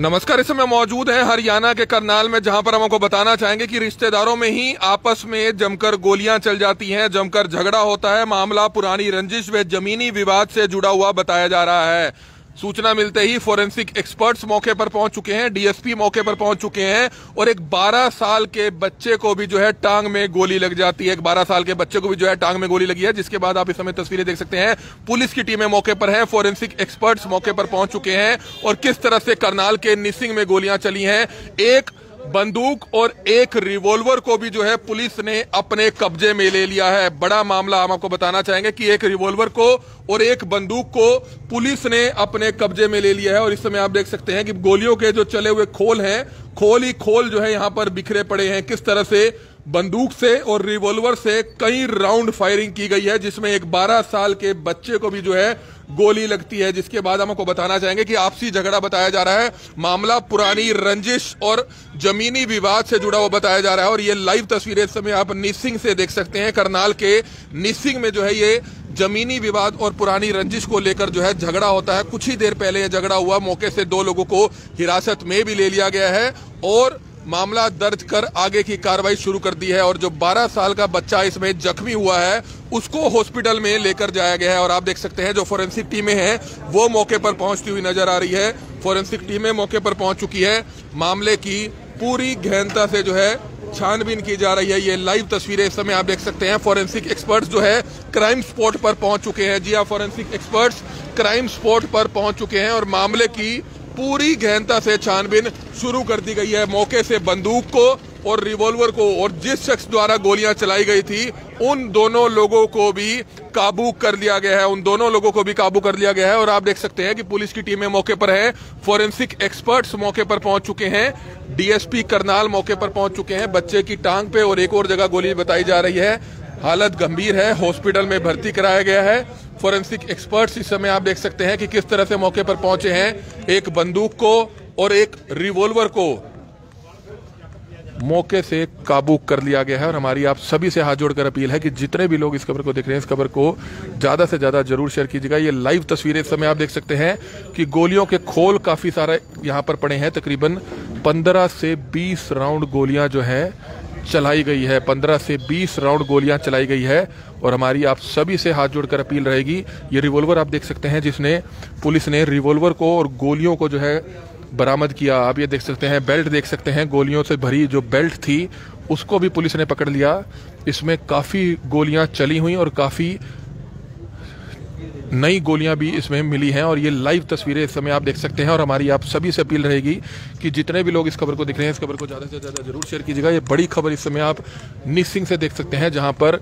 नमस्कार, इस समय मौजूद है हरियाणा के करनाल में, जहाँ पर हम आपको बताना चाहेंगे कि रिश्तेदारों में ही आपस में जमकर गोलियाँ चल जाती हैं, जमकर झगड़ा होता है। मामला पुरानी रंजिश व जमीनी विवाद से जुड़ा हुआ बताया जा रहा है। सूचना मिलते ही फोरेंसिक एक्सपर्ट्स मौके पर पहुँच चुके हैं, डीएसपी मौके पर पहुँच चुके हैं और एक 12 साल के बच्चे को भी जो है टांग में गोली लग जाती है। एक 12 साल के बच्चे को भी जो है टांग में गोली लगी है। जिसके बाद आप इस समय तस्वीरें देख सकते हैं। पुलिस की टीमें मौके पर है, फोरेंसिक एक्सपर्ट्स मौके पर पहुँच चुके हैं और किस तरह से करनाल के निसिंग में गोलियाँ चली हैं। एक बंदूक और एक रिवॉल्वर को भी जो है पुलिस ने अपने कब्जे में ले लिया है। बड़ा मामला हम आपको बताना चाहेंगे कि एक रिवॉल्वर को और एक बंदूक को पुलिस ने अपने कब्जे में ले लिया है और इस समय आप देख सकते हैं कि गोलियों के जो चले हुए खोल हैं, खोल ही खोल जो है यहाँ पर बिखरे पड़े हैं। किस तरह से बंदूक से और रिवॉल्वर से कई राउंड फायरिंग की गई है, जिसमें एक 12 साल के बच्चे को भी जो है गोली लगती है, जिसके बाद हम आपको बताना चाहेंगे कि आपसी झगड़ा बताया जा रहा है। मामला पुरानी रंजिश और जमीनी विवाद से जुड़ा हुआ बताया जा रहा है और ये लाइव तस्वीरें इस समय आप निसिंग से देख सकते हैं। करनाल के निसिंग में जो है ये जमीनी विवाद और पुरानी रंजिश को लेकर जो है झगड़ा होता है। कुछ ही देर पहले यह झगड़ा हुआ। मौके से दो लोगों को हिरासत में भी ले लिया गया है और मामला दर्ज कर आगे की कार्रवाई शुरू कर दी है और जो 12 साल का बच्चा इसमें जख्मी हुआ है, उसको हॉस्पिटल में लेकर जाया गया है। और आप देख सकते हैं, जो फोरेंसिक टीमें हैं, वो मौके पर पहुँचती हुई नज़र आ रही है। फोरेंसिक टीमें मौके पर पहुँच चुकी है। मामले की पूरी गहनता से जो है छानबीन की जा रही है। ये लाइव तस्वीरें इस समय आप देख सकते हैं। फोरेंसिक एक्सपर्ट्स जो है क्राइम स्पॉट पर पहुँच चुके हैं। जी हाँ फोरेंसिक एक्सपर्ट्स क्राइम स्पॉट पर पहुँच चुके हैं और मामले की पूरी गहनता से छानबीन शुरू कर दी गई है। मौके से बंदूक को और रिवॉल्वर को और जिस शख्स द्वारा गोलियाँ चलाई गई थी, उन दोनों लोगों को भी काबू कर लिया गया है। उन दोनों लोगों को भी काबू कर लिया गया है और आप देख सकते हैं कि पुलिस की टीमें मौके पर है। फोरेंसिक एक्सपर्ट्स मौके पर पहुँच चुके हैं। डीएसपी करनाल मौके पर पहुँच चुके हैं। बच्चे की टांग पे और एक और जगह गोली बताई जा रही है। हालत गंभीर है। हॉस्पिटल में भर्ती कराया गया है। फोरेंसिक एक्सपर्ट्स इस समय आप देख सकते हैं कि किस तरह से मौके पर पहुँचे हैं। एक बंदूक को और एक रिवॉल्वर को मौके से काबू कर लिया गया है और हमारी आप सभी से हाथ जोड़कर अपील है कि जितने भी लोग इस खबर को देख रहे हैं, इस खबर को ज़्यादा से ज़्यादा ज़रूर शेयर कीजिएगा। ये लाइव तस्वीरें इस समय आप देख सकते हैं कि गोलियों के खोल काफ़ी सारे यहाँ पर पड़े हैं। तकरीबन 15 से 20 राउंड गोलियाँ जो है चलाई गई है। 15 से 20 राउंड गोलियाँ चलाई गई है और हमारी आप सभी से हाथ जोड़कर अपील रहेगी, ये रिवॉल्वर आप देख सकते हैं जिसने, पुलिस ने रिवॉल्वर को और गोलियों को जो है बरामद किया। आप ये देख सकते हैं बेल्ट देख सकते हैं, गोलियों से भरी जो बेल्ट थी, उसको भी पुलिस ने पकड़ लिया। इसमें काफ़ी गोलियाँ चली हुई और काफ़ी नई गोलियाँ भी इसमें मिली हैं और ये लाइव तस्वीरें इस समय आप देख सकते हैं और हमारी आप सभी से अपील रहेगी कि जितने भी लोग इस खबर को देख रहे हैं, इस खबर को ज़्यादा से ज़्यादा ज़रूर शेयर कीजिएगा। ये बड़ी खबर इस समय आप निसिंग से देख सकते हैं, जहाँ पर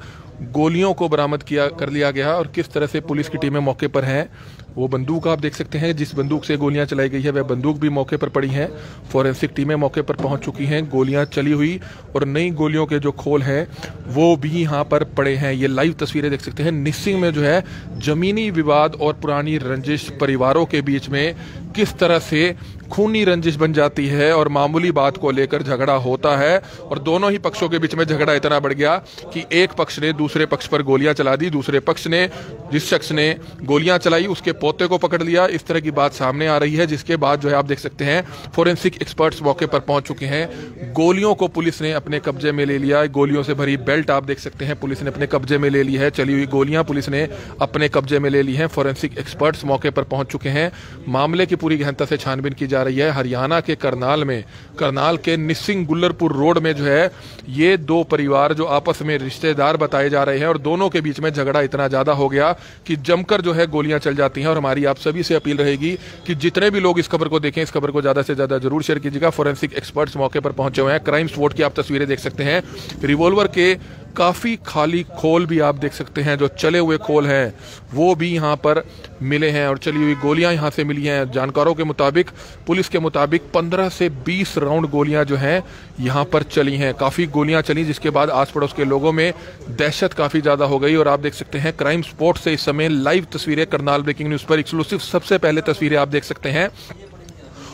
गोलियों को बरामद किया, कर लिया गया और किस तरह से पुलिस की टीमें मौके पर हैं। वो बंदूक आप देख सकते हैं, जिस बंदूक से गोलियाँ चलाई गई है, वह बंदूक भी मौके पर पड़ी है। फॉरेंसिक टीमें मौके पर पहुँच चुकी हैं, गोलियाँ चली हुई और नई गोलियों के जो खोल हैं, वो भी यहाँ पर पड़े हैं। ये लाइव तस्वीरें देख सकते हैं। निस्सिंग में जो है, जमीनी विवाद और पुरानी रंजिश परिवारों के बीच में किस तरह से खूनी रंजिश बन जाती है और मामूली बात को लेकर झगड़ा होता है और दोनों ही पक्षों के बीच में झगड़ा इतना बढ़ गया कि एक पक्ष ने दूसरे पक्ष पर गोलियाँ चला दी, दूसरे पक्ष ने, जिस शख्स ने गोलियाँ चलाई, उसके पोते को पकड़ लिया। इस तरह की बात सामने आ रही है, जिसके बाद जो है आप देख सकते हैं, फोरेंसिक एक्सपर्ट्स मौके पर पहुँच चुके हैं। गोलियों को पुलिस ने अपने कब्जे में ले लिया गोलियों से भरी बेल्ट आप देख सकते हैं, पुलिस ने अपने कब्जे में ले ली है। चली हुई गोलियाँ पुलिस ने अपने कब्जे में ले ली है। फोरेंसिक एक्सपर्ट्स मौके पर पहुँच चुके हैं। मामले की पूरी गहनता से छानबीन की जा रही है हरियाणा के करनाल में। करनाल के निसिंग गुल्लरपुर रोड में जो है, ये दो परिवार जो आपस में रिश्तेदार बताए जा रहे हैं और दोनों के बीच में झगड़ा इतना ज़्यादा हो गया कि जमकर जो है गोलियाँ चल जाती हैं और हमारी आप सभी से अपील रहेगी कि जितने भी लोग इस खबर को देखें, इस खबर को ज़्यादा से ज़्यादा ज़रूर शेयर कीजिएगा। फोरेंसिक एक्सपर्ट्स मौके पर पहुँचे हुए हैं। क्राइम स्पॉट की आप तस्वीरें देख सकते हैं। रिवॉल्वर के काफ़ी खाली खोल भी आप देख सकते हैं, जो चले हुए खोल हैं, वो भी यहाँ पर मिले हैं और चली हुई गोलियाँ यहाँ से मिली हैं। जानकारों के मुताबिक, पुलिस के मुताबिक 15 से 20 राउंड गोलियाँ जो हैं यहाँ पर चली हैं। काफ़ी गोलियाँ चली, जिसके बाद आस पड़ोस के लोगों में दहशत काफ़ी ज़्यादा हो गई और आप देख सकते हैं, क्राइम स्पॉट से इस समय लाइव तस्वीरें करनाल ब्रेकिंग न्यूज़ पर एक्सक्लूसिव सबसे पहले तस्वीरें आप देख सकते हैं।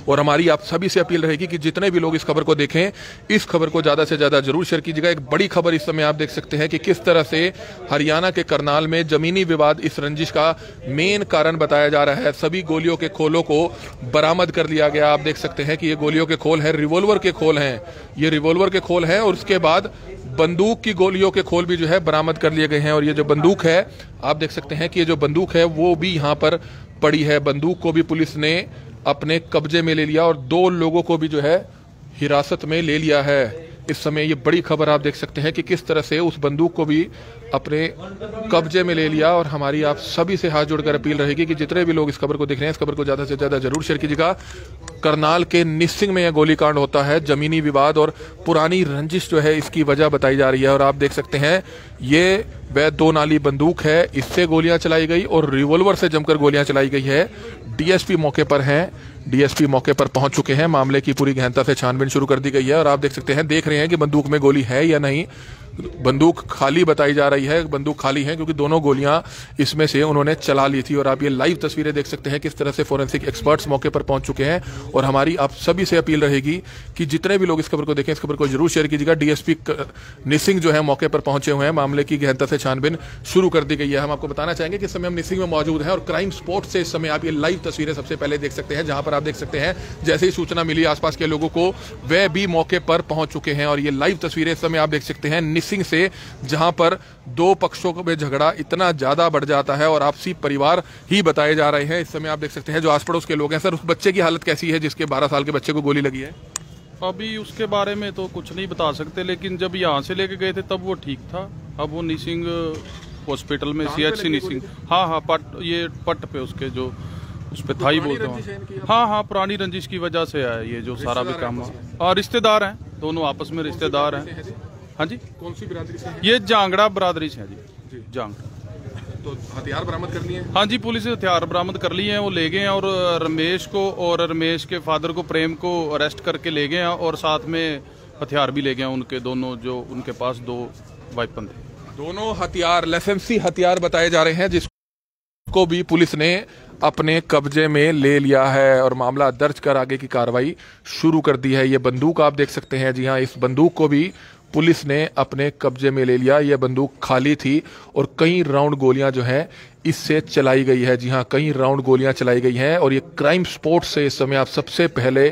और हमारी आप सभी से अपील रहेगी कि जितने भी लोग इस खबर को देखें, इस खबर को ज़्यादा से ज़्यादा ज़रूर शेयर कीजिएगा। एक बड़ी खबर इस समय आप देख सकते हैं कि किस तरह से हरियाणा के करनाल में जमीनी विवाद इस रंजिश का मेन कारण बताया जा रहा है। सभी गोलियों के खोलों को बरामद कर लिया गया। आप देख सकते हैं कि ये गोलियों के खोल है, रिवॉल्वर के खोल हैं। ये रिवॉल्वर के खोल हैं और उसके बाद बंदूक की गोलियों के खोल भी जो है बरामद कर लिए गए हैं। और ये जो बंदूक है, आप देख सकते हैं कि ये जो बंदूक है वो भी यहाँ पर पड़ी है। बंदूक को भी पुलिस ने अपने कब्जे में ले लिया और दो लोगों को भी जो है हिरासत में ले लिया है। इस समय ये बड़ी खबर आप देख सकते हैं कि किस तरह से उस बंदूक को भी अपने कब्जे में ले लिया और हमारी आप सभी से हाथ जोड़कर अपील रहेगी कि जितने भी लोग इस खबर को देख रहे हैं, इस खबर को ज़्यादा से ज़्यादा ज़रूर शेयर कीजिएगा। करनाल के निसिंग में यह गोलीकांड होता है, जमीनी विवाद और पुरानी रंजिश जो है इसकी वजह बताई जा रही है और आप देख सकते हैं, ये वह दो नाली बंदूक है, इससे गोलियाँ चलाई गई और रिवॉल्वर से जमकर गोलियाँ चलाई गई है। डीएसपी मौके पर हैं डीएसपी मौके पर पहुँच चुके हैं। मामले की पूरी गहनता से छानबीन शुरू कर दी गई है और आप देख सकते हैं, देख रहे हैं कि बंदूक में गोली है या नहीं। बंदूक खाली बताई जा रही है, बंदूक खाली है, क्योंकि दोनों गोलियाँ इसमें से उन्होंने चला ली थी। और आप ये लाइव तस्वीरें देख सकते हैं किस तरह से फोरेंसिक एक्सपर्ट्स मौके पर पहुँच चुके हैं। और हमारी आप सभी से अपील रहेगी कि जितने भी लोग इस खबर को देखें, इस खबर को ज़रूर शेयर कीजिएगा। डीएसपी निसिंग जो है, मौके पर पहुँचे हुए हैं। मामले की गहनता से छानबीन शुरू कर दी गई है। हम आपको बताना चाहेंगे कि इस समय हम निसिंग में मौजूद हैं और क्राइम स्पॉट से इस समय आप ये लाइव तस्वीरें सबसे पहले देख सकते हैं, जहाँ पर आप देख सकते हैं, जैसे ही सूचना मिली आसपास के लोगों को, वह भी मौके पर पहुँच चुके हैं। और ये लाइव तस्वीरें इस समय आप देख सकते हैं निसिंग से जहाँ पर दो पक्षों में झगड़ा इतना ज़्यादा बढ़ जाता है और आपसी परिवार ही बताए जा रहे हैं। इस समय आप देख सकते हैं जो आस पड़ोस के लोग हैं। सर उस बच्चे की हालत कैसी है जिसके बारह साल के बच्चे को गोली लगी है? अभी उसके बारे में तो कुछ नहीं बता सकते लेकिन जब यहाँ से लेके गए थे तब वो ठीक था। अब वो निसिंग हॉस्पिटल में सी एच सी निसिंग हाँ हाँ पट ये पट पे उसके जो उस पर थाई बोलते हैं। हाँ हाँ पुरानी रंजिश की वजह से है ये जो सारा भी काम। हाँ रिश्तेदार हैं दोनों आपस में रिश्तेदार हैं? हाँ जी कौन सी बिरादरी से ये जांगड़ा बरादरी से है जी। जांगड़ा। तो हथियार बरामद कर लिए हाँ? जी पुलिस हथियार बरामद कर लिए हैं वो ले गए हैं और रमेश को और रमेश के फादर को प्रेम को अरेस्ट करके ले गए हैं और साथ में हथियार भी ले गए हैं उनके दोनों जो उनके पास दो वाइपन थे। दोनों हथियार लाइसेंसी हथियार बताए जा रहे हैं जिसको भी पुलिस ने अपने कब्जे में ले लिया है और मामला दर्ज कर आगे की कार्रवाई शुरू कर दी है। ये बंदूक आप देख सकते हैं। जी हाँ इस बंदूक को भी पुलिस ने अपने कब्जे में ले लिया, यह बंदूक खाली थी और कई राउंड गोलियाँ जो है, इससे चलाई गई है। जी हाँ कई राउंड गोलियाँ चलाई गई हैं और ये क्राइम स्पोर्ट से इस समय आप सबसे पहले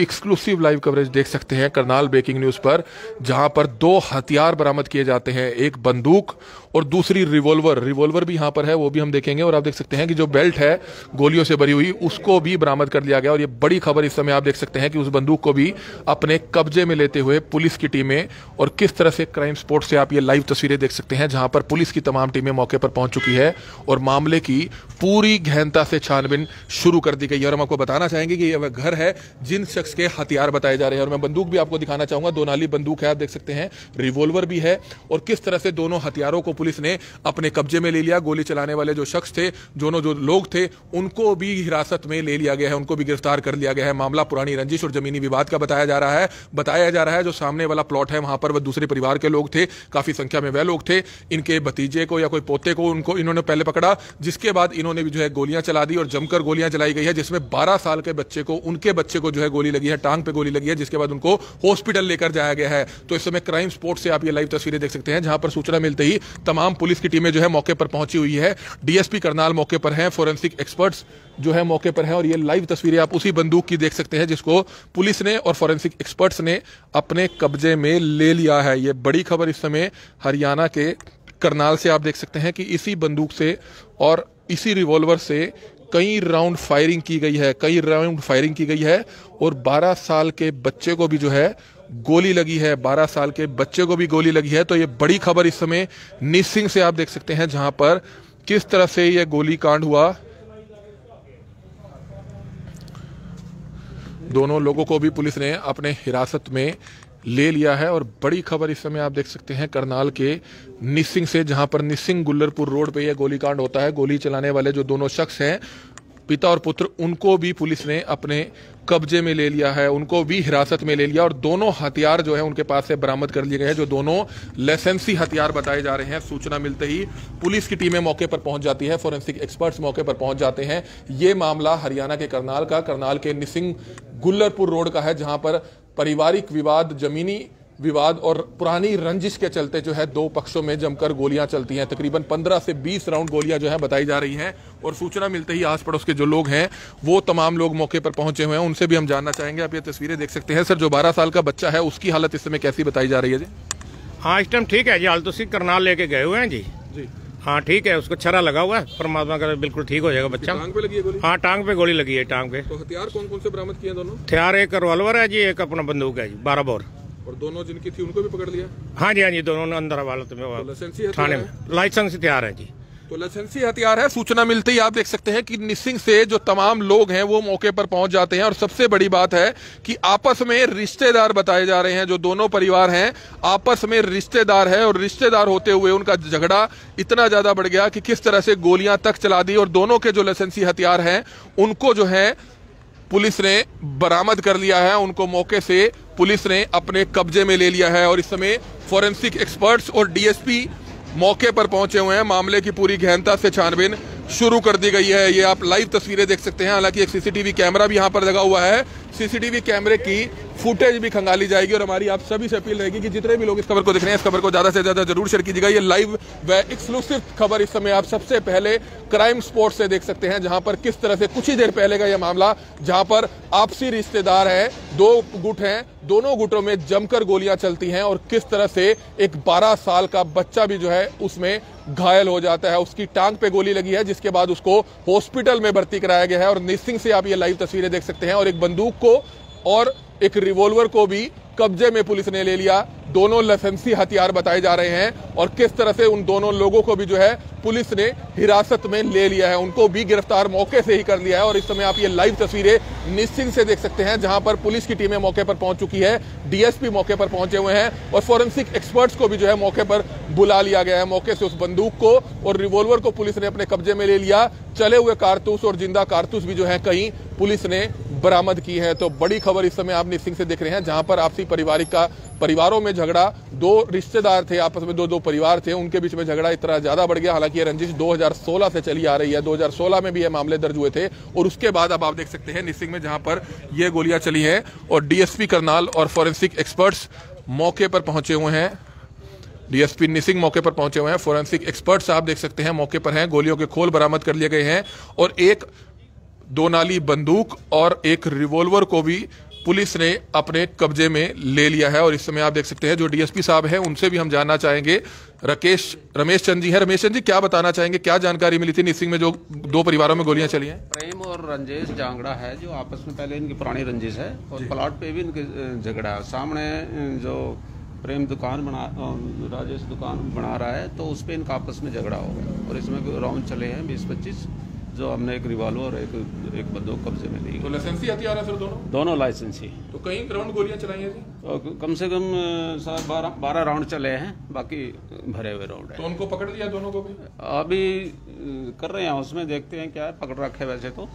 एक्सक्लूसिव लाइव कवरेज देख सकते हैं करनाल ब्रेकिंग न्यूज़ पर, जहाँ पर दो हथियार बरामद किए जाते हैं, एक बंदूक और दूसरी रिवॉल्वर रिवॉल्वर भी यहाँ पर है, वो भी हम देखेंगे और आप देख सकते हैं कि जो बेल्ट है गोलियों से भरी हुई, उसको भी बरामद कर लिया गया और ये बड़ी खबर इस समय आप देख सकते हैं कि उस बंदूक को भी अपने कब्जे में लेते हुए पुलिस की टीमें और किस तरह से क्राइम स्पॉट से आप ये लाइव तस्वीरें देख सकते हैं, जहाँ पर पुलिस की तमाम टीमें मौके पर पहुँच चुकी है और मामले की पूरी गहनता से छानबीन शुरू कर दी गई है। और हम आपको बताना चाहेंगे कि यह घर है जिन शख्स के हथियार बताए जा रहे हैं। और मैं बंदूक भी आपको दिखाना चाहूँगा, दो नाली बंदूक है, आप देख सकते हैं रिवॉल्वर भी है और किस तरह से दोनों हथियारों को पुलिस ने अपने कब्जे में ले लिया। गोली चलाने वाले जो शख्स थे दोनों जो लोग थे, उनको भी हिरासत में ले लिया गया है, उनको भी गिरफ़्तार कर लिया गया है। मामला पुरानी रंजिश और जमीनी विवाद का बताया जा रहा है। बताया जा रहा है जो सामने वाला प्लॉट है, वहाँ पर वह दूसरे परिवार के लोग थे, काफ़ी संख्या में वह लोग थे। इनके भतीजे को या कोई पोते को उनको, इन्होंने पहले पकड़ा, जिसके बाद इन्होंने भी जो है गोलियाँ चला दी और जमकर गोलियाँ चलाई गई है, जिसमें 12 साल के बच्चे को, उनके बच्चे को जो है गोली लगी है, टांग पे गोली लगी है, जिसके बाद उनको हॉस्पिटल लेकर जाया गया है। तो इस समय क्राइम स्पॉट से आप ये लाइव तस्वीरें देख सकते हैं, जहाँ पर सूचना मिलते ही तमाम पुलिस की टीमें जो है मौके पर पहुँची हुई है। डीएसपी करनाल मौके पर है, फोरेंसिक एक्सपर्ट्स जो है मौके पर है और ये लाइव तस्वीरें आप उसी बंदूक की देख सकते हैं जिसको पुलिस ने और फोरेंसिक एक्सपर्ट्स ने अपने कब्जे में ले लिया है। ये बड़ी खबर इस समय हरियाणा के करनाल से आप देख सकते हैं कि इसी बंदूक से और इसी रिवॉल्वर से कई राउंड फायरिंग की गई है, कई राउंड फायरिंग की गई है और 12 साल के बच्चे को भी जो है गोली लगी है 12 साल के बच्चे को भी गोली लगी है। तो ये बड़ी खबर इस समय निसिंग से आप देख सकते हैं, जहाँ पर किस तरह से यह गोली कांड हुआ। दोनों लोगों को भी पुलिस ने अपने हिरासत में ले लिया है और बड़ी खबर इस समय आप देख सकते हैं करनाल के निसिंग से, जहाँ पर निसिंग गुल्लरपुर रोड पे यह गोलीकांड होता है। गोली चलाने वाले जो दोनों शख्स हैं, पिता और पुत्र, उनको भी पुलिस ने अपने कब्जे में ले लिया है, उनको भी हिरासत में ले लिया और दोनों हथियार जो है उनके पास से बरामद कर लिए गए हैं, जो दोनों लाइसेंसी हथियार बताए जा रहे हैं। सूचना मिलते ही पुलिस की टीमें मौके पर पहुँच जाती है, फोरेंसिक एक्सपर्ट्स मौके पर पहुँच जाते हैं। ये मामला हरियाणा के करनाल का, करनाल के निसिंग गुल्लरपुर रोड का है, जहाँ पर पारिवारिक विवाद, जमीनी विवाद और पुरानी रंजिश के चलते जो है दो पक्षों में जमकर गोलियाँ चलती हैं। तकरीबन 15 से 20 राउंड गोलियाँ जो है बताई जा रही हैं और सूचना मिलते ही आस पड़ोस के जो लोग हैं वो तमाम लोग मौके पर पहुँचे हुए हैं। उनसे भी हम जानना चाहेंगे। आप ये तस्वीरें देख सकते हैं। सर जो 12 साल का बच्चा है उसकी हालत इस समय कैसी बताई जा रही है जी? हाँ इस टाइम ठीक है जी। हाल तो उसी करनाल लेके गए हुए हैं जी। जी। हाँ ठीक है। उसको छरा लगा हुआ है। परमात्मा का बिल्कुल ठीक हो जाएगा बच्चा। टांग पे लगी है गोली? हाँ टांग पे गोली लगी है टांग पे। तो हथियार कौन कौन से बरामद किए दोनों? हथियार एक रिवॉल्वर है जी एक अपना बंदूक है जी बारह बोर। और दोनों जिनकी थी उनको भी पकड़ लिया? हाँ जी हाँ जी दोनों ने अंदर हालत में लाइसेंसी थाने में। लाइसेंस हथियार है जी। तो लाइसेंसी हथियार है सूचना मिलते ही आप देख सकते हैं कि निसिंग से जो तमाम लोग हैं वो मौके पर पहुँच जाते हैं और सबसे बड़ी बात है कि आपस में रिश्तेदार बताए जा रहे हैं जो दोनों परिवार हैं आपस में रिश्तेदार है और रिश्तेदार होते हुए उनका झगड़ा इतना ज़्यादा बढ़ गया कि किस तरह से गोलियाँ तक चला दी और दोनों के जो लाइसेंसी हथियार हैं उनको जो है पुलिस ने बरामद कर लिया है उनको मौके से पुलिस ने अपने कब्जे में ले लिया है और इस समय फॉरेंसिक एक्सपर्ट्स और डीएसपी मौके पर पहुँचे हुए हैं। मामले की पूरी गहनता से छानबीन शुरू कर दी गई है। ये आप लाइव तस्वीरें देख सकते हैं। हालाँकि एक सीसीटीवी कैमरा भी यहाँ पर लगा हुआ है। सीसीटीवी कैमरे की फुटेज भी खंगाली जाएगी और हमारी आप सभी से अपील रहेगी कि जितने भी लोग इस खबर को देख रहे हैं, इस खबर को ज़्यादा से ज़्यादा ज़रूर शेयर कीजिएगा। ये लाइव व एक्सक्लूसिव खबर इस समय आप सबसे पहले क्राइम स्पॉट से देख सकते हैं, जहाँ पर किस तरह से कुछ ही देर पहले का यह मामला, जहाँ पर आपसी रिश्तेदार है, दो गुट हैं, दोनों गुटों में जमकर गोलियाँ चलती हैं और किस तरह से एक 12 साल का बच्चा भी जो है, उसमें घायल हो जाता है, उसकी टांग पे गोली लगी है, जिसके बाद उसको हॉस्पिटल में भर्ती कराया गया है और निस्सिंग से आप ये लाइव तस्वीरें देख सकते हैं और एक बंदूक को और एक रिवॉल्वर को भी कब्जे में पुलिस ने ले लिया। दोनों लसेंसी हथियार बताए जा रहे हैं और किस तरह से उन दोनों लोगों को भी जो है पुलिस ने हिरासत में ले लिया है। उनको भी गिरफ़्तार मौके से ही कर लिया है। और इस समय आप ये लाइव तस्वीरें निश्चिंत से देख सकते हैं, जहाँ पर पुलिस की टीमें मौके पर पहुँच चुकी है। डीएसपी मौके पर पहुँचे हुए हैं और फॉरेंसिक एक्सपर्ट्स को भी जो है मौके पर बुला लिया गया है। मौके से उस बंदूक को और रिवॉल्वर को पुलिस ने अपने कब्जे में ले लिया। चले हुए कारतूस और ज़िंदा कारतूस भी जो है कहीं पुलिस ने बरामद की है। तो बड़ी खबर इस समय आप निसिंग से देख रहे हैं, जहाँ पर आपसी पारिवारिक का परिवारों में झगड़ा। दो रिश्तेदार थे, आपस में दो दो परिवार थे, उनके बीच में झगड़ा इतना ज़्यादा बढ़ गया। हालाँकि ये रंजिश 2016 से चली आ रही है। 2016 में भी ये मामले दर्ज हुए थे और उसके बाद अब आप देख सकते हैं निसिंग में जहाँ पर ये गोलियाँ चली हैं और डीएसपी करनाल और फॉरेंसिक एक्सपर्ट्स मौके पर पहुँचे हुए हैं। डीएसपी निसिंग मौके पर पहुँचे हुए हैं। फोरेंसिक एक्सपर्ट्स आप देख सकते हैं मौके पर हैं। गोलियों के खोल बरामद कर लिए गए हैं और एक दो नाली बंदूक और एक रिवॉल्वर को भी पुलिस ने अपने कब्जे में ले लिया है और इस समय आप देख सकते हैं जो डीएसपी साहब हैं उनसे भी हम जानना चाहेंगे। राकेश रमेश चंद जी हैं। रमेश चंद जी क्या बताना चाहेंगे? क्या जानकारी मिली थी निसिंग में जो दो परिवारों में गोलियाँ चली हैं? प्रेम और रंजेश जांगड़ा है जो आपस में पहले इनकी पुरानी रंजेश है और प्लाट पे भी इनके झगड़ा है। सामने जो प्रेम दुकान बना राजेश दुकान बना रहा है तो उस पर इनका आपस में झगड़ा हो गया। और इसमें राउंड चले हैं बीस पच्चीस। जो हमने एक रिवॉल्वर और एक एक बंदूक कब्जे में ली। तो लाइसेंसी हथियार है सर दोनों? दोनों लाइसेंस तो कई राउंड गोलियाँ चलाई हैं जी? और कम से कम सात बारह बारह राउंड चले हैं बाकी भरे हुए राउंड है। तो उनको पकड़ लिया दोनों को भी? अभी कर रहे हैं उसमें देखते हैं क्या है पकड़ रखे वैसे तो।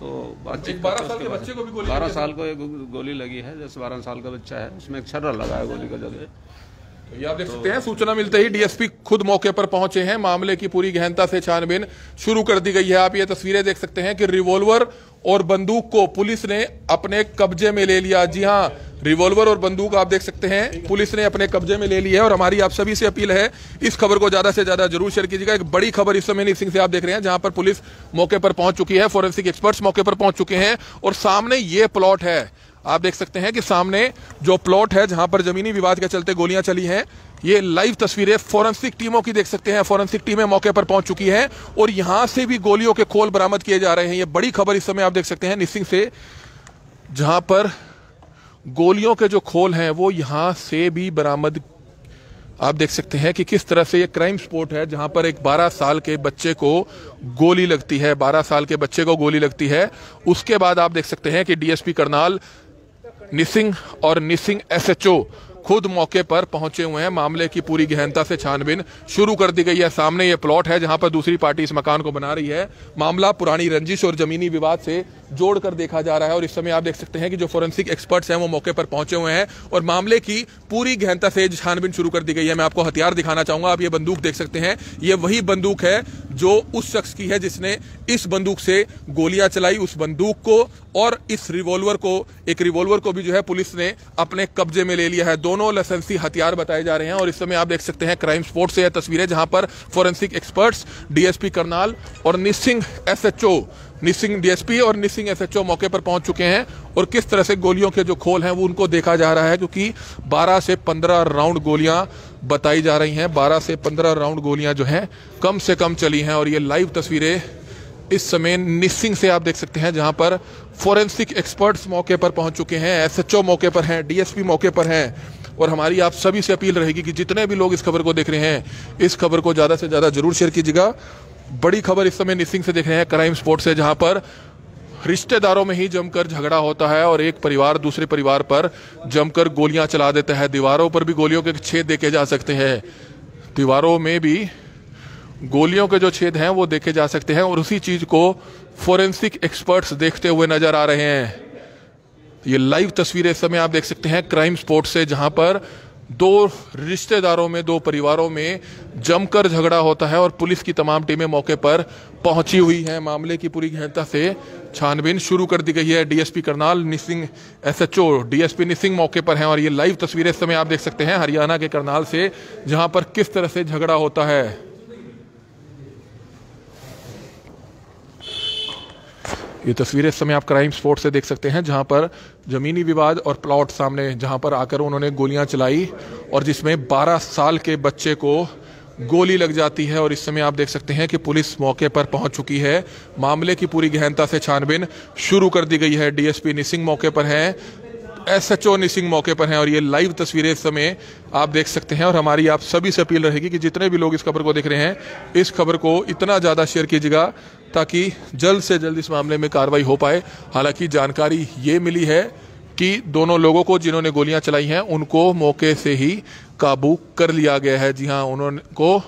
तो बातचीत एक 12 करते हैं साल के बच्चे को भी गोली बारह साल को एक गोली लगी है जैसे बारह साल का बच्चा है उसमें एक छर्रा लगा है गोली का जगह। तो ये आप देख सकते हैं, सूचना मिलते ही डीएसपी खुद मौके पर पहुँचे हैं। मामले की पूरी गहनता से छानबीन शुरू कर दी गई है। आप ये तस्वीरें देख सकते हैं कि रिवॉल्वर और बंदूक को पुलिस ने अपने कब्जे में ले लिया। जी हाँ रिवॉल्वर और बंदूक आप देख सकते हैं, पुलिस ने अपने कब्जे में ले ली है और हमारी आप सभी से अपील है, इस खबर को ज़्यादा से ज़्यादा ज़रूर शेयर कीजिएगा। एक बड़ी खबर इस समय सिंह से आप देख रहे हैं, जहाँ पर पुलिस मौके पर पहुँच चुकी है, फोरेंसिक एक्सपर्ट्स मौके पर पहुँच चुके हैं और सामने ये प्लॉट है। आप देख सकते हैं कि सामने जो प्लॉट है, जहाँ पर जमीनी विवाद के चलते गोलियाँ चली हैं, ये लाइव तस्वीरें फोरेंसिक टीमों की देख सकते हैं। फोरेंसिक टीमें मौके पर पहुँच चुकी हैं और यहाँ से भी गोलियों के खोल बरामद किए जा रहे हैं। ये बड़ी खबर इस समय आप देख सकते हैं निसिंग से, जहाँ पर गोलियों के जो खोल हैं, वो यहाँ से भी बरामद आप देख सकते हैं कि किस तरह से ये क्राइम स्पॉट है, जहाँ पर एक 12 साल के बच्चे को गोली लगती है 12 साल के बच्चे को गोली लगती है। उसके बाद आप देख सकते हैं कि डीएसपी करनाल निसिंग और निसिंग एसएचओ खुद मौके पर पहुँचे हुए हैं। मामले की पूरी गहनता से छानबीन शुरू कर दी गई है। सामने ये प्लॉट है जहाँ पर दूसरी पार्टी इस मकान को बना रही है। मामला पुरानी रंजिश और जमीनी विवाद से जोड़कर देखा जा रहा है और इस समय आप देख सकते हैं कि जो फोरेंसिक एक्सपर्ट्स हैं वो मौके पर पहुँचे हुए हैं और मामले की पूरी गहनता से छानबीन शुरू कर दी गई है। मैं आपको हथियार दिखाना चाहूँगा। आप ये बंदूक देख सकते हैं। ये वही बंदूक है जो उस शख्स की है जिसने इस बंदूक से गोलियाँ चलाई। उस बंदूक को और इस रिवॉल्वर को, एक रिवॉल्वर को भी जो है पुलिस ने अपने कब्जे में ले लिया है। दोनों लाइसेंसी हथियार बताए जा रहे हैं और इस समय आप देख सकते हैं क्राइम स्पोर्ट से यह तस्वीरें जहाँ पर फोरेंसिक एक्सपर्ट्स, डीएसपी करनाल और निसिंग एसएचओ निसिंग डीएसपी और निसिंग एसएचओ मौके पर पहुँच चुके हैं और किस तरह से गोलियों के जो खोल हैं वो उनको देखा जा रहा है, क्योंकि 12 से 15 राउंड गोलियाँ बताई जा रही हैं। 12 से 15 राउंड गोलियाँ जो हैं, कम से कम चली हैं और ये लाइव तस्वीरें इस समय निसिंग से आप देख सकते हैं, जहाँ पर फोरेंसिक एक्सपर्ट्स मौके पर पहुँच चुके हैं, एसएचओ मौके पर हैं, डीएसपी मौके पर हैं। और हमारी आप सभी से अपील रहेगी कि जितने भी लोग इस खबर को देख रहे हैं, इस खबर को ज़्यादा से ज़्यादा ज़रूर शेयर कीजिएगा। बड़ी खबर इस समय निसिंग से देख रहे हैं क्राइम स्पॉट से जहाँ पर रिश्तेदारों में ही जमकर झगड़ा होता है और एक परिवार दूसरे परिवार पर जमकर गोलियाँ चला देता है। दीवारों पर भी गोलियों के छेद देखे जा सकते हैं। दीवारों में भी गोलियों के जो छेद हैं, वो देखे जा सकते हैं और उसी चीज़ को फोरेंसिक एक्सपर्ट्स देखते हुए नज़र आ रहे हैं। ये लाइव तस्वीरें इस समय आप देख सकते हैं क्राइम स्पॉट से, जहाँ पर दो रिश्तेदारों में, दो परिवारों में जमकर झगड़ा होता है और पुलिस की तमाम टीमें मौके पर पहुँची हुई हैं। मामले की पूरी गहनता से छानबीन शुरू कर दी गई है। डीएसपी करनाल निसिंग एसएचओ डीएसपी निसिंह मौके पर हैं और ये लाइव तस्वीरें इस समय आप देख सकते हैं हरियाणा के करनाल से, जहाँ पर किस तरह से झगड़ा होता है। ये तस्वीरें इस समय आप क्राइम स्पॉट से देख सकते हैं, जहाँ पर जमीनी विवाद और प्लॉट सामने, जहाँ पर आकर उन्होंने गोलियाँ चलाई और जिसमें 12 साल के बच्चे को गोली लग जाती है और इस समय आप देख सकते हैं कि पुलिस मौके पर पहुँच चुकी है। मामले की पूरी गहनता से छानबीन शुरू कर दी गई है। डीएसपी निसिंग मौके पर है। एसएचओ निसिंग मौके पर हैं और ये लाइव तस्वीरें इस समय आप देख सकते हैं और हमारी आप सभी से अपील रहेगी कि जितने भी लोग इस खबर को देख रहे हैं, इस खबर को इतना ज़्यादा शेयर कीजिएगा ताकि जल्द से जल्द इस मामले में कार्रवाई हो पाए। हालाँकि जानकारी ये मिली है कि दोनों लोगों को जिन्होंने गोलियाँ चलाई हैं, उनको मौके से ही काबू कर लिया गया है। जी हाँ उन्होंने को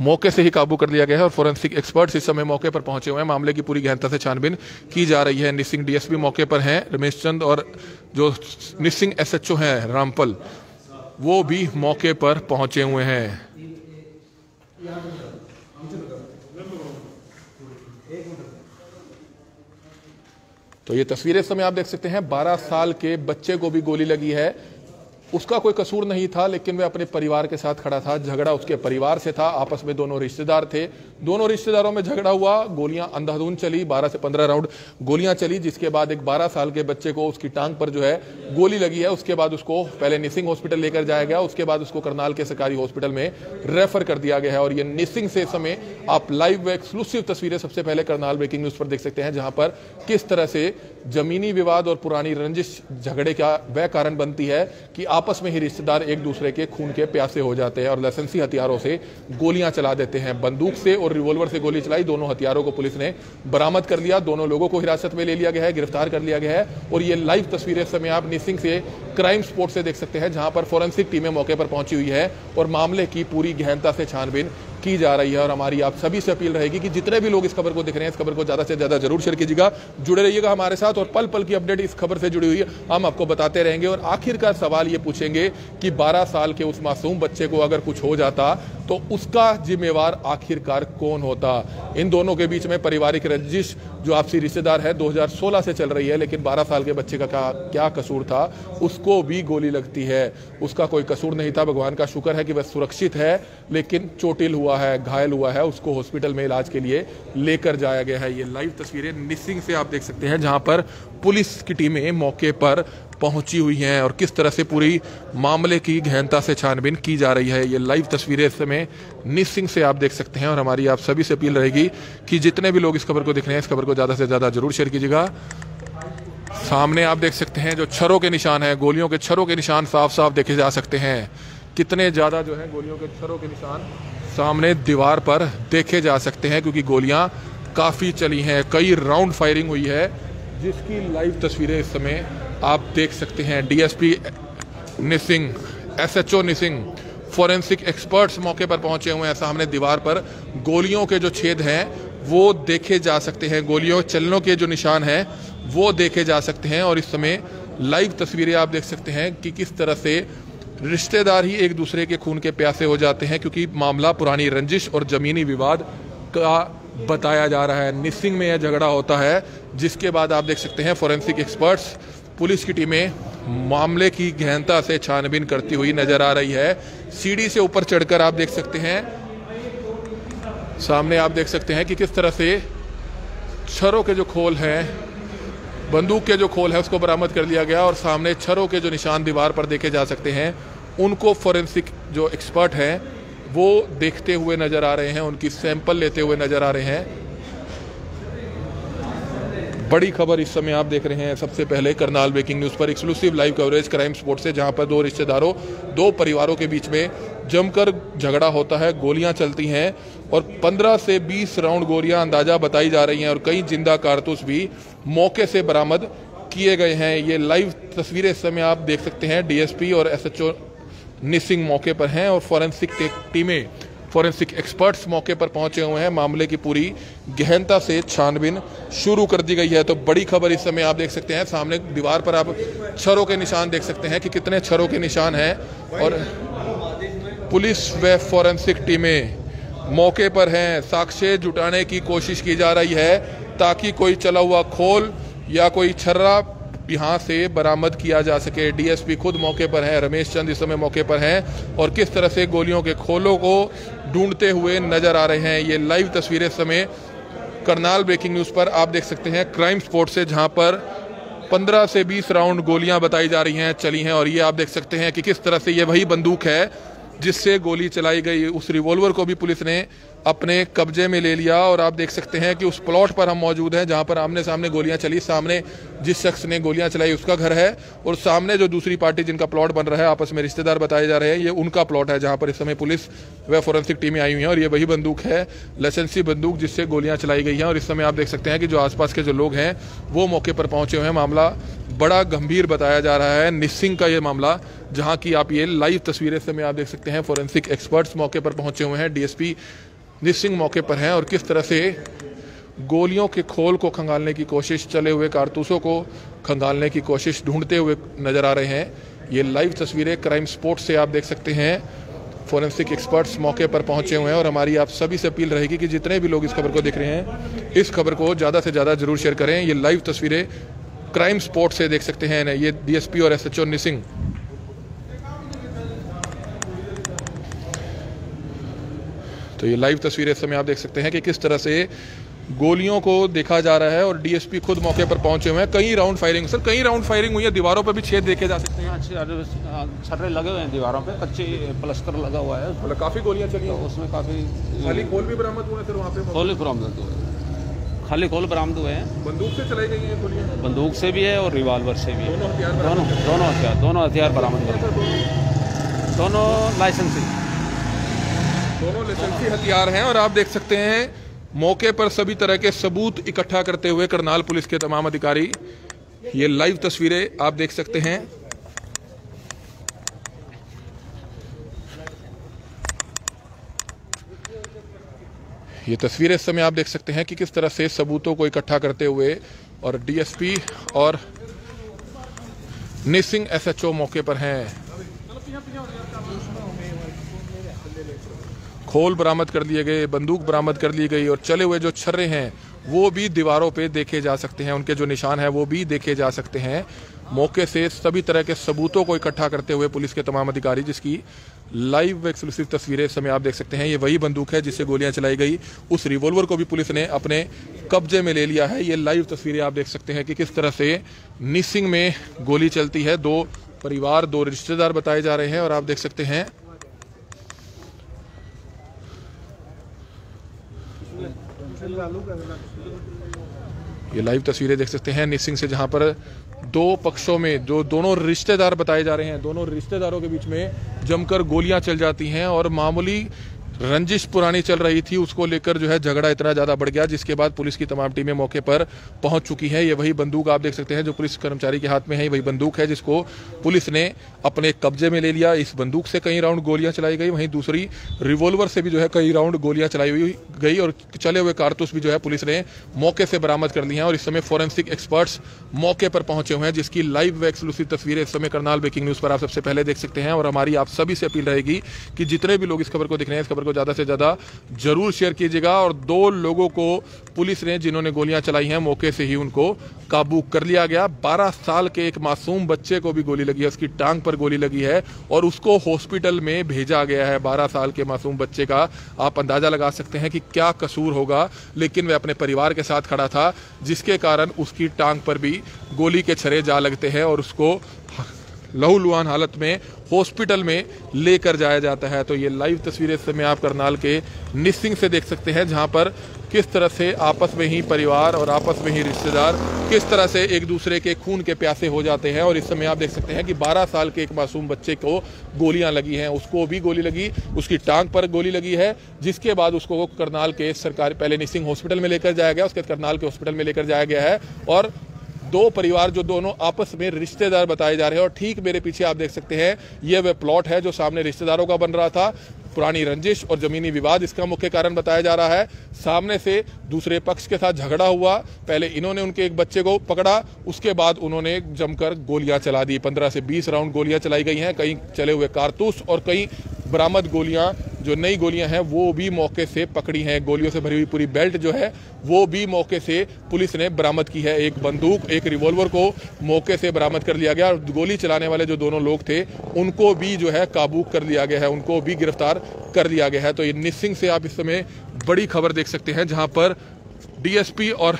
मौके से ही काबू कर लिया गया है और फोरेंसिक एक्सपर्ट्स इस समय मौके पर पहुँचे हुए हैं। मामले की पूरी गहनता से छानबीन की जा रही है। निसिंग डीएसपी मौके पर हैं। रमेश चंद और जो निसिंग एसएचओ हैं, रामपल, वो भी मौके पर पहुँचे हुए हैं। तो ये तस्वीरें इस समय आप देख सकते हैं। 12 साल के बच्चे को भी गोली लगी है। उसका कोई कसूर नहीं था, लेकिन वह अपने परिवार के साथ खड़ा था। झगड़ा उसके परिवार से था, आपस में दोनों रिश्तेदार थे। दोनों रिश्तेदारों में झगड़ा हुआ, गोलियाँ अंधाधुन चली 12 से 15 राउंड गोलियाँ चली, जिसके बाद एक 12 साल के बच्चे को उसकी टांग पर जो है गोली लगी है। उसके बाद उसको पहले निसिंग हॉस्पिटल लेकर जाया गया, उसके बाद उसको करनाल के सरकारी हॉस्पिटल में रेफर कर दिया गया है। और ये निसिंग से समय आप लाइव व एक्सक्लूसिव तस्वीरें सबसे पहले करनाल ब्रेकिंग न्यूज़ पर देख सकते हैं, जहाँ पर किस तरह से जमीनी विवाद और पुरानी रंजिश झगड़े का वह कारण बनती है कि आपस में ही रिश्तेदार एक दूसरे के खून के प्यासे हो जाते हैं और लाइसेंसी हथियारों से गोलियाँ चला देते हैं। बंदूक से और रिवॉल्वर से गोली चलाई। दोनों हथियारों को पुलिस ने बरामद कर लिया। दोनों लोगों को हिरासत में ले लिया गया है, गिरफ़्तार कर लिया गया है और ये लाइव तस्वीरें समय आप निसिंग से क्राइम स्पॉट से देख सकते हैं, जहाँ पर फोरेंसिक टीमें मौके पर पहुँची हुई है और मामले की पूरी गहनता से छानबीन की जा रही है और हमारी आप सभी से अपील रहेगी कि जितने भी लोग इस खबर को देख रहे हैं, इस खबर को ज़्यादा से ज़्यादा ज़रूर शेयर कीजिएगा। जुड़े रहिएगा हमारे साथ और पल पल की अपडेट इस खबर से जुड़ी हुई है। हम आपको बताते रहेंगे और आखिरकार सवाल ये पूछेंगे कि 12 साल के उस मासूम बच्चे को अगर कुछ हो जाता तो उसका जिम्मेवार आखिरकार कौन होता? इन दोनों के बीच में पारिवारिक रंजिश जो आपसी रिश्तेदार है 2016 से चल रही है, लेकिन 12 साल के बच्चे का क्या कसूर था? उसको भी गोली लगती है। उसका कोई कसूर नहीं था। भगवान का शुक्र है कि वह सुरक्षित है, लेकिन चोटिल हुआ है, घायल हुआ है। उसको हॉस्पिटल में इलाज के लिए लेकर जाया गया है। ये लाइव तस्वीरें निसिंग से आप देख सकते हैं, जहाँ पर पुलिस की टीमें मौके पर पहुँची हुई हैं और किस तरह से पूरी मामले की गहनता से छानबीन की जा रही है, ये लाइव तस्वीरें इस समय निसिंग से आप देख सकते हैं और हमारी आप सभी से अपील रहेगी कि जितने भी लोग इस खबर को देख रहे हैं, इस खबर को ज़्यादा से ज़्यादा ज़रूर शेयर कीजिएगा। सामने आप देख सकते हैं जो छरों के निशान है, गोलियों के छरों के निशान साफ़ साफ़ देखे जा सकते हैं। कितने ज़्यादा जो है गोलियों के छरों के निशान सामने दीवार पर देखे जा सकते हैं, क्योंकि गोलियाँ काफ़ी चली हैं। कई राउंड फायरिंग हुई है, जिसकी लाइव तस्वीरें इस समय आप देख सकते हैं डीएसपी निसिंग एसएचओ निसिंग फोरेंसिक एक्सपर्ट्स मौके पर पहुँचे हुए हैं सामने दीवार पर। गोलियों के जो छेद हैं, वो देखे जा सकते हैं। गोलियों, चलनों के जो निशान हैं, वो देखे जा सकते हैं। और इस समय लाइव तस्वीरें आप देख सकते हैं कि किस तरह से रिश्तेदार ही एक दूसरे के खून के प्यासे हो जाते हैं, क्योंकि मामला पुरानी रंजिश और जमीनी विवाद का बताया जा रहा है। निसिंग में यह झगड़ा होता है, जिसके बाद आप देख सकते हैं फोरेंसिक एक्सपर्ट्स पुलिस की टीमें मामले की गहनता से छानबीन करती हुई नज़र आ रही है। सीढ़ी से ऊपर चढ़कर आप देख सकते हैं। सामने आप देख सकते हैं कि किस तरह से छरों के जो खोल हैं, बंदूक के जो खोल है, उसको बरामद कर लिया गया और सामने छरों के जो निशान दीवार पर देखे जा सकते हैं, उनको फोरेंसिक जो एक्सपर्ट हैं, वो देखते हुए नज़र आ रहे हैं, उनकी सैंपल लेते हुए नज़र आ रहे हैं। बड़ी खबर इस समय आप देख रहे हैं। सबसे पहले करनाल ब्रेकिंग न्यूज़ पर exclusive live coverage crime spot से, जहाँ पर दो रिश्तेदारों, दो परिवारों के बीच में जमकर झगड़ा होता है, गोलियाँ चलती हैं और 15 से 20 राउंड गोलियाँ अंदाज़ा बताई जा रही हैं और कई ज़िंदा कारतूस भी मौके से बरामद किए गए हैं। ये लाइव तस्वीरें इस समय आप देख सकते हैं। डीएसपी और एसएचओ निसिंग मौके पर हैं और फॉरेंसिक टीमें फॉरेंसिक एक्सपर्ट्स मौके पर पहुँचे हुए हैं। मामले की पूरी गहनता से छानबीन शुरू कर दी गई है। तो बड़ी खबर इस समय आप देख सकते हैं। सामने दीवार पर आप छरों के निशान देख सकते हैं कि कितने छरों के निशान हैं और पुलिस व फॉरेंसिक टीमें मौके पर हैं। साक्ष्य जुटाने की कोशिश की जा रही है ताकि कोई चला हुआ खोल या कोई छर्रा यहाँ से बरामद किया जा सके। डीएसपी खुद मौके पर हैं, रमेश चंद इस समय मौके पर हैं। और किस तरह से गोलियों के खोलों को ढूंढते हुए नज़र आ रहे हैं, ये लाइव तस्वीरें इस समय करनाल ब्रेकिंग न्यूज़ पर आप देख सकते हैं। क्राइम स्पॉट से जहाँ पर 15 से 20 राउंड गोलियाँ बताई जा रही हैं, चली हैं। और ये आप देख सकते हैं कि किस तरह से ये वही बंदूक है जिससे गोली चलाई गई। उस रिवॉल्वर को भी पुलिस ने अपने कब्जे में ले लिया और आप देख सकते हैं कि उस प्लॉट पर हम मौजूद हैं जहाँ पर आमने सामने गोलियाँ चली। सामने जिस शख्स ने गोलियाँ चलाई, उसका घर है और सामने जो दूसरी पार्टी जिनका प्लॉट बन रहा है, आपस में रिश्तेदार बताए जा रहे हैं, ये उनका प्लॉट है जहाँ पर इस समय पुलिस व फोरेंसिक टीमें आई हुई हैं और ये वही बंदूक है, लाइसेंसी बंदूक जिससे गोलियाँ चलाई गई हैं और इस समय आप देख सकते हैं कि जो आसपास के जो लोग हैं, वो मौके पर पहुँचे हुए हैं। मामला बड़ा गंभीर बताया जा रहा है निसिंग का ये मामला, जहाँ की आप ये लाइव तस्वीरें समय आप देख सकते हैं, फोरेंसिक एक्सपर्ट्स मौके पर पहुँचे हुए हैं, डीएसपी निसिंग मौके पर हैं और किस तरह से गोलियों के खोल को खंगालने की कोशिश, चले हुए कारतूसों को खंगालने की कोशिश ढूंढते हुए नज़र आ रहे हैं। ये लाइव तस्वीरें क्राइम स्पॉट से आप देख सकते हैं। फोरेंसिक एक्सपर्ट्स मौके पर पहुँचे हुए हैं और हमारी आप सभी से अपील रहेगी कि जितने भी लोग इस खबर को देख रहे हैं, इस खबर को ज़्यादा से ज़्यादा ज़रूर शेयर करें। ये लाइव तस्वीरें क्राइम स्पॉट से देख सकते हैं। ये डीएसपी और एस एसएचओ निसिंग तो ये लाइव तस्वीरें इस समय आप देख सकते हैं कि किस तरह से गोलियों को देखा जा रहा है और डीएसपी खुद मौके पर पहुँचे हुए हैं। कई राउंड फायरिंग सर कई राउंड फायरिंग हुई है। दीवारों पर भी छेद देखे जा सकते हैं। अच्छे छर्रे लगे हुए हैं दीवारों पे। कच्चे प्लस्तर लगा हुआ है। मतलब काफ़ी गोलियाँ चली तो हैं उसमें काफ़ी खाली खोल भी बरामद हुए सर वहाँ पे? खोल बरामद हुए खाली खोल बरामद हुए हैं। बंदूक से चलाई गई हैं गोलियाँ? बंदूक से भी है और रिवाल्वर से भी है। दोनों हथियार दोनों दोनों हथियार दोनों हथियार बरामद हुए दोनों लाइसेंसी दोनों लाइसेंसी हथियार हैं और आप देख सकते हैं, मौके पर सभी तरह के सबूत इकट्ठा करते हुए करनाल पुलिस के तमाम अधिकारी। ये लाइव तस्वीरें आप देख सकते हैं। ये तस्वीरें इस समय आप देख सकते हैं कि किस तरह से सबूतों को इकट्ठा करते हुए और डीएसपी और निसिंग एसएचओ मौके पर हैं। खोल बरामद कर लिए गए, बंदूक बरामद कर ली गई और चले हुए जो छर्रे हैं, वो भी दीवारों पे देखे जा सकते हैं। उनके जो निशान हैं, वो भी देखे जा सकते हैं। मौके से सभी तरह के सबूतों को इकट्ठा करते हुए पुलिस के तमाम अधिकारी, जिसकी लाइव एक्सक्लूसिव तस्वीरें इस समय आप देख सकते हैं, ये वही बंदूक है जिससे गोलियाँ चलाई गई। उस रिवॉल्वर को भी पुलिस ने अपने कब्जे में ले लिया है। ये लाइव तस्वीरें आप देख सकते हैं कि किस तरह से निसिंग में गोली चलती है। दो परिवार, दो रिश्तेदार बताए जा रहे हैं और आप देख सकते हैं ये लाइव तस्वीरें देख सकते हैं निसिंग से, जहाँ पर दो पक्षों में, जो दोनों रिश्तेदार बताए जा रहे हैं, दोनों रिश्तेदारों के बीच में जमकर गोलियाँ चल जाती हैं और मामूली रंजिश पुरानी चल रही थी, उसको लेकर जो है झगड़ा इतना ज़्यादा बढ़ गया, जिसके बाद पुलिस की तमाम टीमें मौके पर पहुँच चुकी है। ये वही बंदूक आप देख सकते हैं, जो पुलिस कर्मचारी के हाथ में है वही बंदूक है, जिसको पुलिस ने अपने कब्जे में ले लिया। इस बंदूक से कई राउंड गोलियाँ चलाई गई, वहीं दूसरी रिवॉल्वर से भी जो है कई राउंड गोलियाँ चलाई हुई गई और चले हुए कारतूस भी जो है पुलिस ने मौके से बरामद कर लिए हैं और इस समय फॉरेंसिक एक्सपर्ट्स मौके पर पहुँचे हुए हैं, जिसकी लाइव एक्सक्लूसिव तस्वीरें इस समय करनाल ब्रेकिंग न्यूज़ पर आप सबसे पहले देख सकते हैं और हमारी आप सभी से अपील रहेगी कि जितने भी लोग इस खबर को देख रहे हैं, इस खबर को ज़्यादा से ज़्यादा ज़रूर शेयर कीजिएगा और दो लोगों को पुलिस ने जिन्होंने गोलियाँ चलाई हैं, मौके से ही उनको काबू कर लिया गया। 12 साल के एक मासूम बच्चे को भी गोली लगी है, उसकी टांग पर गोली लगी है और उसको हॉस्पिटल में भेजा गया है। 12 साल के मासूम बच्चे का आप अंदाज़ा लगा सकते हैं कि क्या कसूर होगा, लेकिन वह अपने परिवार के साथ खड़ा था, जिसके कारण उसकी टांग पर भी गोली के छरे जा लगते हैं और उसको लहूलुहान हालत में, हॉस्पिटल में लेकर जाया जाता है। तो ये लाइव तस्वीरें इस समय आप करनाल के निसिंग से देख सकते हैं, जहाँ पर किस तरह से आपस में ही परिवार और आपस में ही रिश्तेदार किस तरह से एक दूसरे के खून के प्यासे हो जाते हैं। और इस समय आप देख सकते हैं कि 12 साल के एक मासूम बच्चे को गोलियाँ लगी हैं। उसको भी गोली लगी, उसकी टांग पर गोली लगी है, जिसके बाद उसको करनाल के सरकारी, पहले निसिंग हॉस्पिटल में लेकर जाया गया, उसके बाद करनाल के हॉस्पिटल में लेकर जाया गया है। और दो परिवार जो दोनों आपस में रिश्तेदार बताए जा रहे हैं, और ठीक मेरे पीछे आप देख सकते हैं, ये वह प्लॉट है जो सामने रिश्तेदारों का बन रहा था। पुरानी रंजिश और जमीनी विवाद इसका मुख्य कारण बताया जा रहा है। सामने से दूसरे पक्ष के साथ झगड़ा हुआ। पहले इन्होंने उनके एक बच्चे को पकड़ा, उसके बाद उन्होंने जमकर गोलियाँ चला दी। पंद्रह से बीस राउंड गोलियाँ चलाई गई हैं। कहीं चले हुए कारतूस और कई बरामद गोलियाँ, जो नई गोलियाँ हैं, वो भी मौके से पकड़ी हैं। गोलियों से भरी हुई पूरी बेल्ट जो है, वो भी मौके से पुलिस ने बरामद की है। एक बंदूक, एक रिवॉल्वर को मौके से बरामद कर लिया गया और गोली चलाने वाले जो दोनों लोग थे, उनको भी जो है काबू कर लिया गया है, उनको भी गिरफ़्तार कर लिया गया है। तो ये निसिंग से आप इस समय बड़ी खबर देख सकते हैं, जहाँ पर डीएसपी और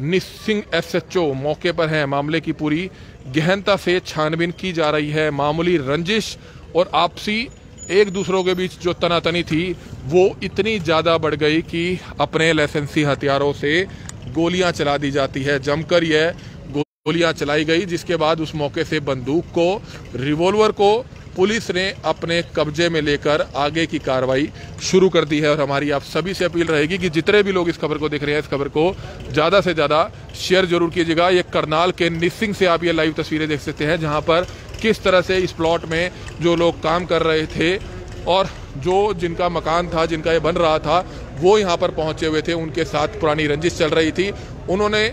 निसिंग एसएचओ मौके पर हैं। मामले की पूरी गहनता से छानबीन की जा रही है। मामूली रंजिश और आपसी एक दूसरों के बीच जो तनातनी थी, वो इतनी ज़्यादा बढ़ गई कि अपने लाइसेंसी हथियारों से गोलियाँ चला दी जाती है। जमकर यह गोलियाँ चलाई गई, जिसके बाद उस मौके से बंदूक को रिवॉल्वर को पुलिस ने अपने कब्जे में लेकर आगे की कार्रवाई शुरू कर दी है। और हमारी आप सभी से अपील रहेगी कि जितने भी लोग इस खबर को देख रहे हैं, इस खबर को ज़्यादा से ज़्यादा शेयर ज़रूर कीजिएगा। ये करनाल के निसिंग से आप ये लाइव तस्वीरें देख सकते हैं, जहाँ पर किस तरह से इस प्लॉट में जो लोग काम कर रहे थे और जो जिनका मकान था, जिनका ये बन रहा था, वो यहाँ पर पहुँचे हुए थे, उनके साथ पुरानी रंजिश चल रही थी। उन्होंने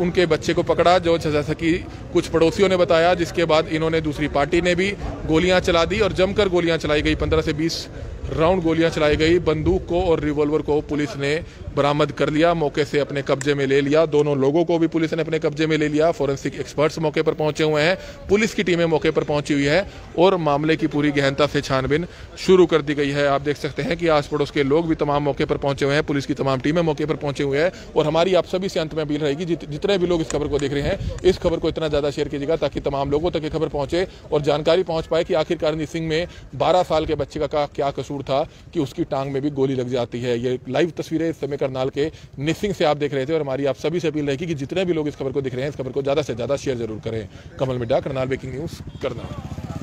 उनके बच्चे को पकड़ा, जो जैसा कि कुछ पड़ोसियों ने बताया, जिसके बाद इन्होंने दूसरी पार्टी ने भी गोलियाँ चला दी और जमकर गोलियाँ चलाई गई। पंद्रह से बीस राउंड गोलियाँ चलाई गई। बंदूक को और रिवॉल्वर को पुलिस ने बरामद कर लिया। मौके से अपने कब्जे में ले लिया। दोनों लोगों को भी पुलिस ने अपने कब्जे में ले लिया। फॉरेंसिक एक्सपर्ट्स मौके पर पहुँचे हुए हैं। पुलिस की टीमें मौके पर पहुँची हुई है और मामले की पूरी गहनता से छानबीन शुरू कर दी गई है। आप देख सकते हैं कि आस पड़ोस के लोग भी तमाम मौके पर पहुँचे हुए हैं। पुलिस की तमाम टीमें मौके पर पहुँचे हुए हैं और हमारी आप सभी से अंत में अपील रहेगी जितने भी लोग इस खबर को देख रहे हैं, इस खबर को इतना ज़्यादा शेयर कीजिएगा ताकि तमाम लोगों तक ये खबर पहुँचे और जानकारी पहुँच पाए कि आखिरकार सिंह में बारह साल के बच्चे का क्या कसूर था कि उसकी टांग में भी गोली लग जाती है। ये लाइव तस्वीरें इस समय करनाल के निसिंग से आप देख रहे थे और हमारी आप सभी से अपील रहेगी कि जितने भी लोग इस खबर को देख रहे हैं, इस खबर को ज़्यादा से ज़्यादा शेयर ज़रूर करें। Kamal Midda, Karnal breaking news, Karnal.